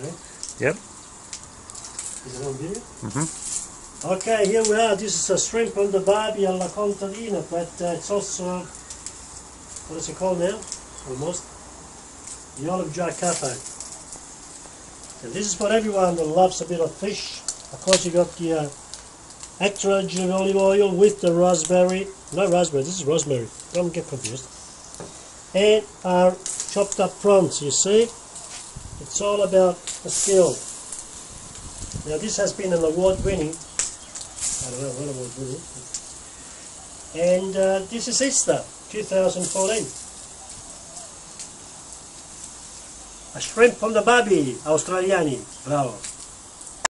Right? Yep. Is it on video? Mm-hmm. Okay, here we are. This is a shrimp on the barbie alla contadina, but uh, it's also, what is it called now? Almost. The olive jar cafe. And this is for everyone that loves a bit of fish. Of course, you got the uh, extra virgin olive oil with the raspberry. Not raspberry, this is rosemary. Don't get confused. And our chopped up prawns, you see? It's all about the skill. Now this has been an award winning, I don't know what award winning, and uh, this is Easter 2014. A shrimp from the Barbie, Australiani, bravo.